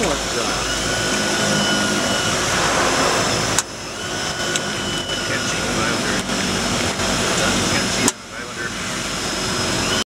そうなんですよ。